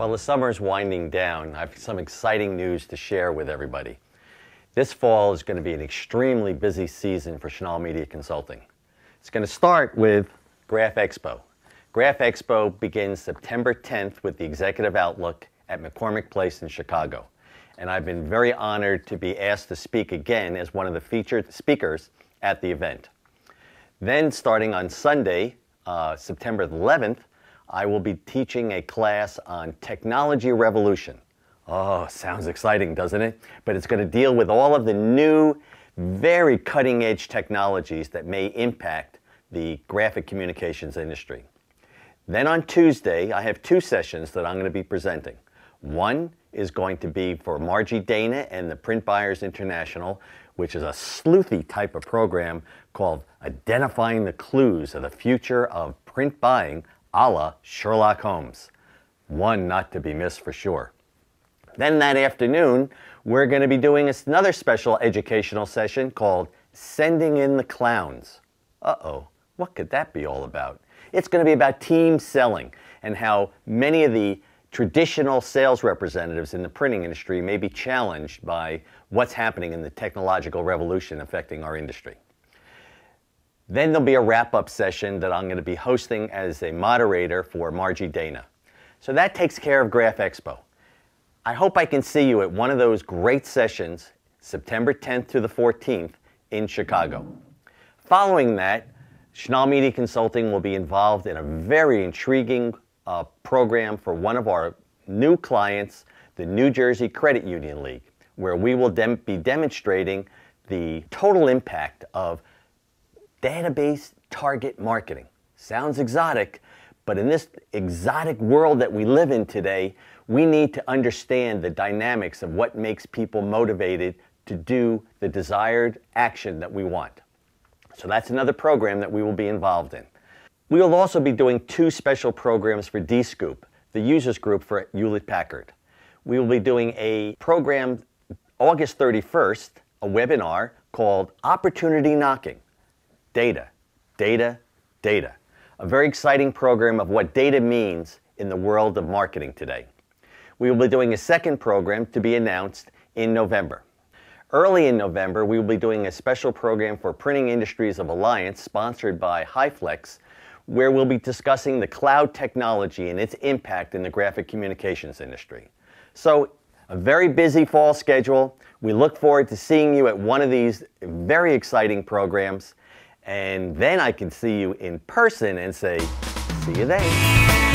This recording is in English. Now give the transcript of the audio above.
Well, the summer is winding down. I have some exciting news to share with everybody. This fall is going to be an extremely busy season for Schnoll Media Consulting. It's going to start with Graph Expo. Graph Expo begins September 10th with the Executive Outlook at McCormick Place in Chicago. And I've been very honored to be asked to speak again as one of the featured speakers at the event. Then, starting on Sunday, uh, September 11th, I will be teaching a class on technology revolution. Oh, sounds exciting, doesn't it? But it's going to deal with all of the new, very cutting edge technologies that may impact the graphic communications industry. Then on Tuesday, I have two sessions that I'm going to be presenting. One is going to be for Margie Dana and the Print Buyers International, which is a sleuthy type of program called Identifying the Clues of the Future of Print Buying a la Sherlock Holmes. One not to be missed for sure. Then that afternoon, we're going to be doing another special educational session called Sending in the Clowns. Uh-oh, what could that be all about? It's going to be about team selling and how many of the traditional sales representatives in the printing industry may be challenged by what's happening in the technological revolution affecting our industry. Then there'll be a wrap-up session that I'm going to be hosting as a moderator for Margie Dana. So that takes care of Graph Expo. I hope I can see you at one of those great sessions September 10th to the 14th in Chicago. Following that, Schnoll Media Consulting will be involved in a very intriguing uh, program for one of our new clients, the New Jersey Credit Union League, where we will dem be demonstrating the total impact of database target marketing. Sounds exotic, but in this exotic world that we live in today, we need to understand the dynamics of what makes people motivated to do the desired action that we want. So that's another program that we will be involved in. We will also be doing two special programs for Dscoop, the users group for Hewlett Packard. We will be doing a program August 31st, a webinar called Opportunity Knocking. Data, data, data. A very exciting program of what data means in the world of marketing today. We will be doing a second program to be announced in November. Early in November, we will be doing a special program for Printing Industries of Alliance sponsored by HyFlex where we'll be discussing the cloud technology and its impact in the graphic communications industry. So, a very busy fall schedule. We look forward to seeing you at one of these very exciting programs. And then I can see you in person and say, see you then.